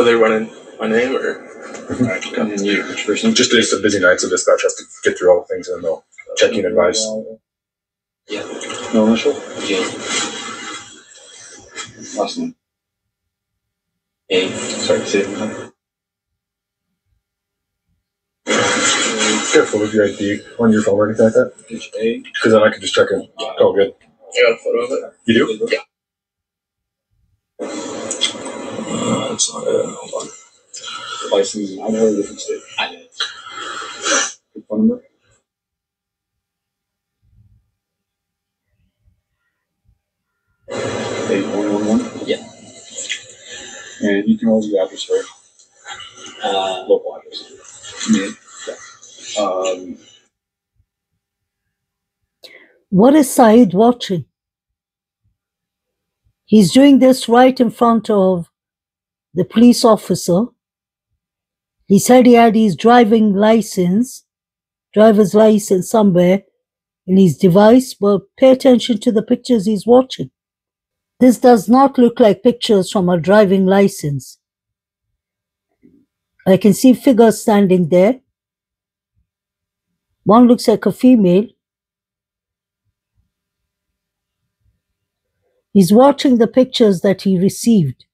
Are they running my name or? Alright, and you, which person? Just it's a busy night, so dispatch has to get through all the things and they'll check in advice. Yeah. No initial? J. Last name. A. Sorry, say it again. Careful with your ID on your phone or anything like that, H A. because then I could just check it. Oh, good. I got a photo of it. You do? Yeah. Uh, that's not it. Hold on. License in Idaho, different state. I did. Good phone number? Eight one one one? Yeah. And you can always do address for Uh, local address. me. Um, What is Saeed watching? He's doing this right in front of the police officer. He said he had his driving license, driver's license somewhere in his device, but pay attention to the pictures he's watching. This does not look like pictures from a driving license. I can see figures standing there. One looks like a female. He's watching the pictures that he received.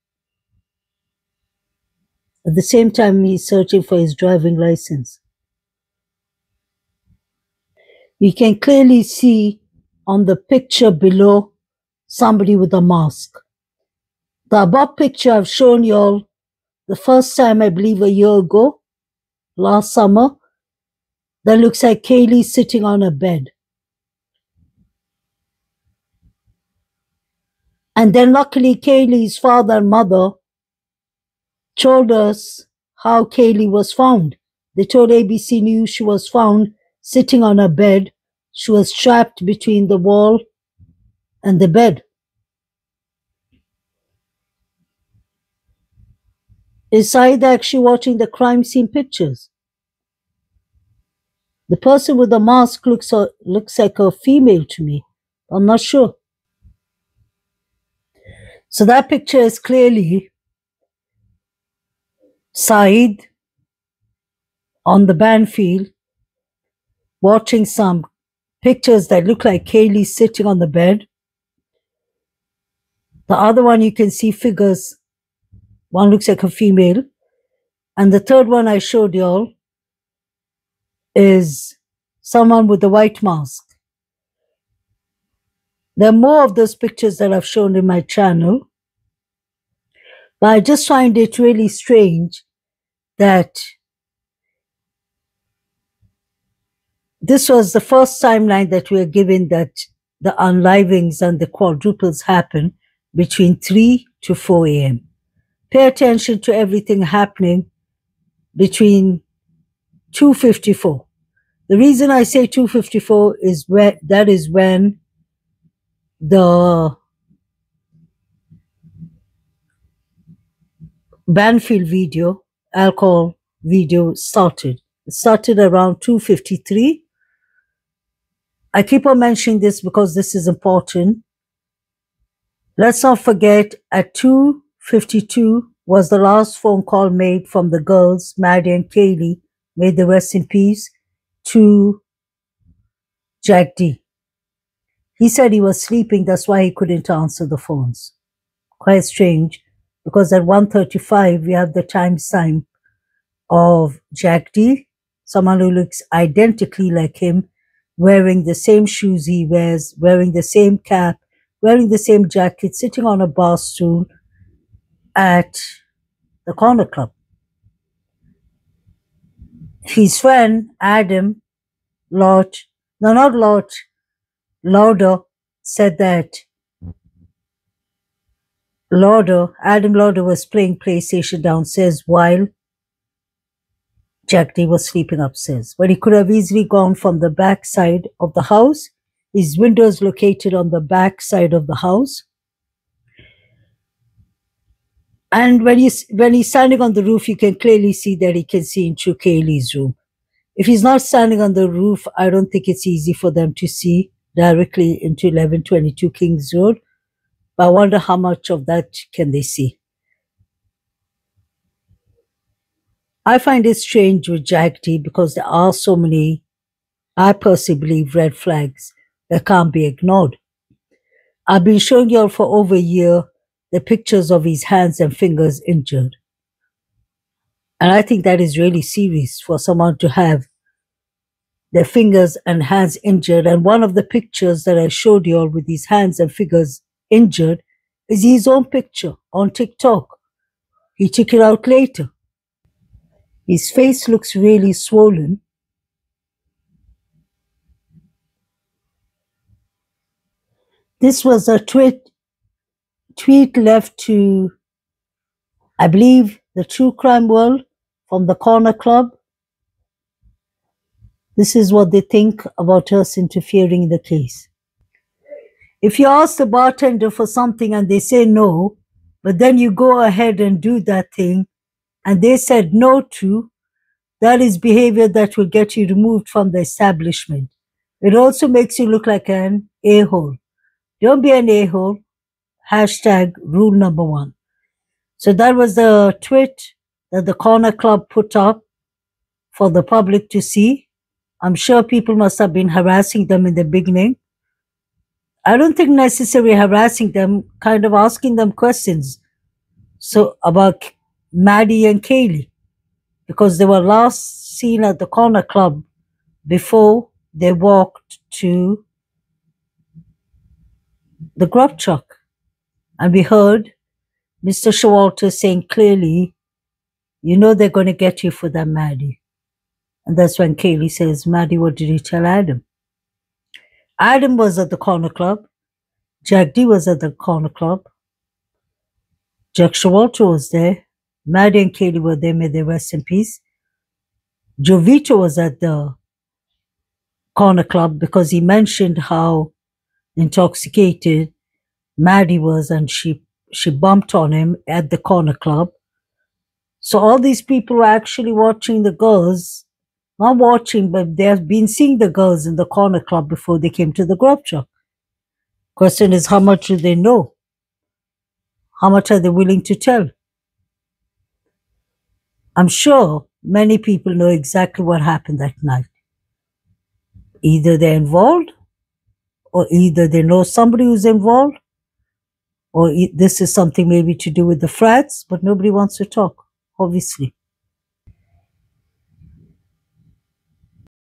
At the same time, he's searching for his driving license. We can clearly see on the picture below somebody with a mask. The above picture I've shown you all the first time, I believe, a year ago, last summer. That looks like Kaylee sitting on a bed. And then luckily Kaylee's father and mother told us how Kaylee was found. They told ABC News she was found sitting on a bed. She was trapped between the wall and the bed. Is Saeed actually watching the crime scene pictures? The person with the mask looks, uh, looks like a female to me. I'm not sure. So that picture is clearly Saeed on the Banfield watching some pictures that look like Kaylee sitting on the bed. The other one you can see figures. One looks like a female. And the third one I showed y'all is someone with a white mask. There are more of those pictures that I've shown in my channel. But I just find it really strange that this was the first timeline that we are given that the unlivings and the quadruples happen between 3 to 4 a.m. Pay attention to everything happening between 254. The reason I say 254 is where that is when the Banfield video, alcohol video started. It started around 253. I keep on mentioning this because this is important. Let's not forget at 252 was the last phone call made from the girls, Maddie and Kaylee, may the rest in peace, to Jack D. He said he was sleeping, that's why he couldn't answer the phones. Quite strange, because at 1.35 we have the time sign of Jack D, someone who looks identically like him, wearing the same shoes he wears, wearing the same cap, wearing the same jacket, sitting on a bar stool at the corner club. His friend, Adam Lord, no, not Lord, Lauder, said that Lauder, Adam Lauder was playing PlayStation downstairs while Jack D was sleeping upstairs. But he could have easily gone from the back side of the house. His window is located on the back side of the house. And when he's when he's standing on the roof, you can clearly see that he can see into Kaylee's room. If he's not standing on the roof, I don't think it's easy for them to see directly into 1122 Kings Road. But I wonder how much of that can they see. I find it strange with D because there are so many, I personally believe, red flags that can't be ignored. I've been showing you all for over a year the pictures of his hands and fingers injured. And I think that is really serious for someone to have their fingers and hands injured. And one of the pictures that I showed you all with his hands and fingers injured is his own picture on TikTok. He took it out later. His face looks really swollen. This was a tweet tweet left to, I believe, the True Crime World from the Corner Club. This is what they think about us interfering in the case. If you ask the bartender for something and they say no, but then you go ahead and do that thing and they said no to, that is behavior that will get you removed from the establishment. It also makes you look like an a hole. Don't be an a hole. Hashtag rule number one. So that was the tweet that the Corner Club put up for the public to see. I'm sure people must have been harassing them in the beginning. I don't think necessarily harassing them, kind of asking them questions. So about Maddie and Kaylee, because they were last seen at the Corner Club before they walked to the grub truck. And we heard Mr. Showalter saying clearly, you know they're going to get you for that, Maddie. And that's when Kaylee says, Maddie, what did you tell Adam? Adam was at the corner club. Jack D was at the corner club. Jack Showalter was there. Maddie and Kaylee were there, may they rest in peace. Jovito was at the corner club because he mentioned how intoxicated Maddie was and she she bumped on him at the corner club. So all these people were actually watching the girls, not watching, but they have been seeing the girls in the corner club before they came to the grub truck. Question is, how much do they know? How much are they willing to tell? I'm sure many people know exactly what happened that night. Either they're involved, or either they know somebody who's involved, or this is something maybe to do with the frats, but nobody wants to talk, obviously.